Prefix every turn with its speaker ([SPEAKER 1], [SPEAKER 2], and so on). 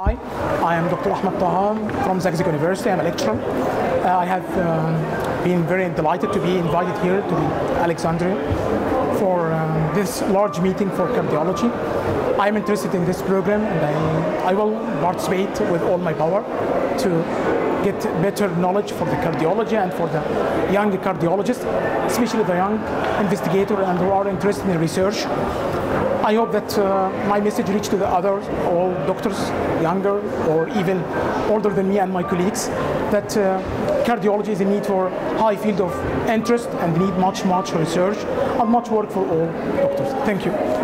[SPEAKER 1] Hi, I am Dr. Ahmed Taha from Zagazig University. I'm a lecturer. Uh, I have um, been very delighted to be invited here to Alexandria for um, this large meeting for cardiology. I'm interested in this program and I, I will participate with all my power to get better knowledge for the cardiology and for the young cardiologists, especially the young investigator and who are interested in research. I hope that uh, my message reached to the others, all doctors, younger or even older than me and my colleagues, that uh, cardiology is a need for high field of interest and need much, much research and much work for all doctors. Thank you.